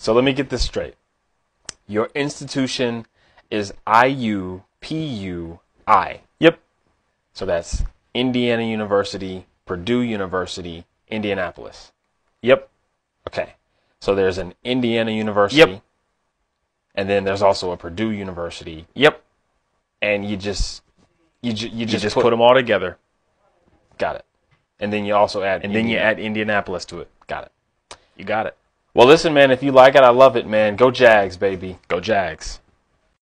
So let me get this straight. Your institution is IUPUI. Yep. So that's Indiana University, Purdue University, Indianapolis. Yep. Okay. So there's an Indiana University. Yep. And then there's also a Purdue University. Yep. And you just you, ju- you You just, just put, put them all together, got it. And then you also add and then you add Indianapolis to it. got it. You got it. Well, listen, man. If you like it, I love it, man. Go Jags, baby. Go Jags.